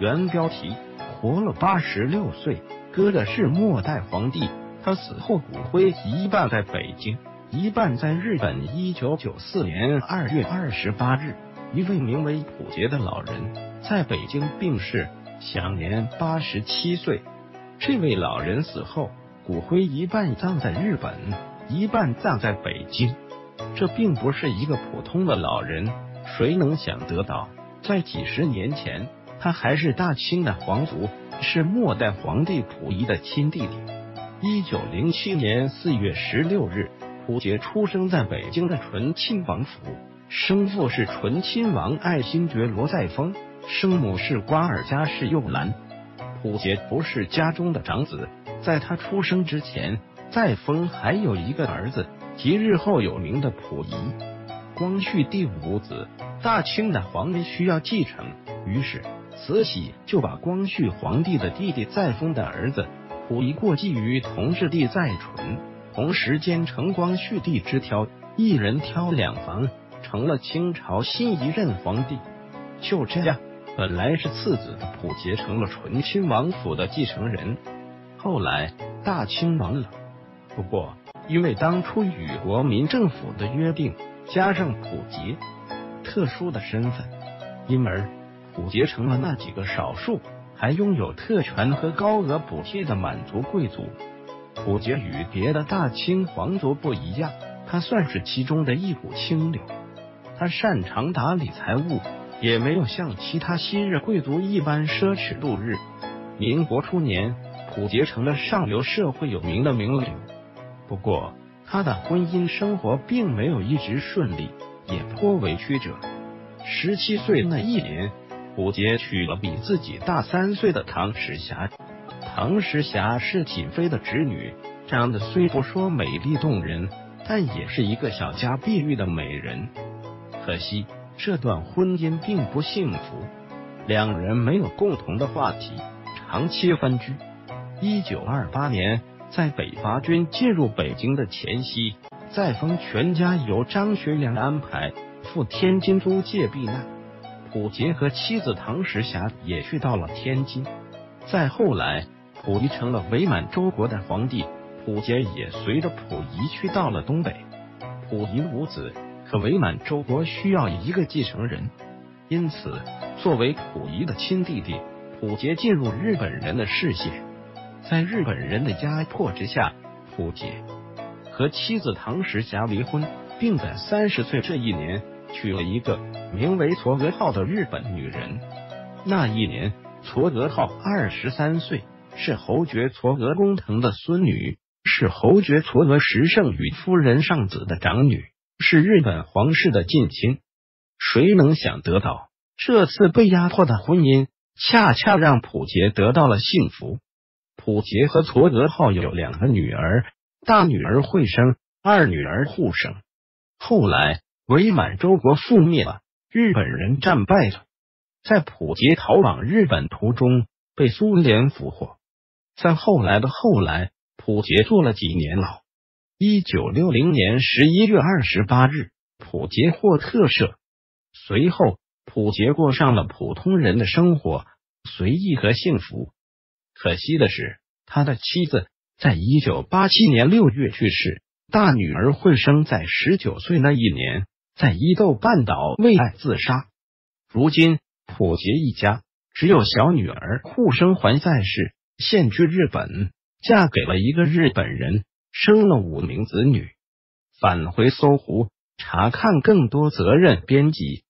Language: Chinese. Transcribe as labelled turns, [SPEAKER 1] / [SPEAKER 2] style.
[SPEAKER 1] 原标题：活了八十六岁，哥哥是末代皇帝。他死后骨灰一半在北京，一半在日本。一九九四年二月二十八日，一位名为普杰的老人在北京病逝，享年八十七岁。这位老人死后，骨灰一半葬在日本，一半葬在北京。这并不是一个普通的老人，谁能想得到，在几十年前，他还是大清的皇族，是末代皇帝溥仪的亲弟弟。一九零七年四月十六日，溥杰出生在北京的醇亲王府，生父是醇亲王爱新觉罗再封，生母是瓜尔佳氏幼兰。溥杰不是家中的长子，在他出生之前，再封还有一个儿子。即日后有名的溥仪，光绪第五子，大清的皇位需要继承，于是慈禧就把光绪皇帝的弟弟载沣的儿子溥仪过继于同治帝载淳，同时兼承光绪帝之挑，一人挑两房，成了清朝新一任皇帝。就这样，本来是次子的溥杰成了醇亲王府的继承人。后来大清亡了，不过。因为当初与国民政府的约定，加上溥杰特殊的身份，因而溥杰成了那几个少数还拥有特权和高额补贴的满族贵族。溥杰与别的大清皇族不一样，他算是其中的一股清流。他擅长打理财务，也没有像其他昔日贵族一般奢侈度日。民国初年，溥杰成了上流社会有名的名流。不过，他的婚姻生活并没有一直顺利，也颇为曲折。十七岁那一年，溥杰娶了比自己大三岁的唐时霞。唐时霞是瑾妃的侄女，长得虽不说美丽动人，但也是一个小家碧玉的美人。可惜，这段婚姻并不幸福，两人没有共同的话题，长期分居。一九二八年。在北伐军进入北京的前夕，载沣全家由张学良安排赴天津租界避难。溥杰和妻子唐时霞也去到了天津。再后来，溥仪成了伪满洲国的皇帝，溥杰也随着溥仪去到了东北。溥仪无子，可伪满洲国需要一个继承人，因此作为溥仪的亲弟弟，溥杰进入日本人的视线。在日本人的压迫之下，溥杰和妻子唐时霞离婚，并在三十岁这一年娶了一个名为嵯峨号的日本女人。那一年，嵯峨号二十三岁，是侯爵嵯峨公藤的孙女，是侯爵嵯峨十胜与夫人上子的长女，是日本皇室的近亲。谁能想得到，这次被压迫的婚姻，恰恰让溥杰得到了幸福。溥杰和嵯峨号有两个女儿，大女儿惠生，二女儿护生。后来伪满洲国覆灭了，日本人战败了，在溥杰逃往日本途中被苏联俘获。在后来的后来，溥杰坐了几年牢。一九六零年十一月二十八日，溥杰获特赦。随后，溥杰过上了普通人的生活，随意和幸福。可惜的是，他的妻子在一九八七年六月去世，大女儿惠生在十九岁那一年在伊豆半岛为爱自杀。如今，普杰一家只有小女儿护生还在世，现居日本，嫁给了一个日本人，生了五名子女。返回搜狐查看更多责任编辑。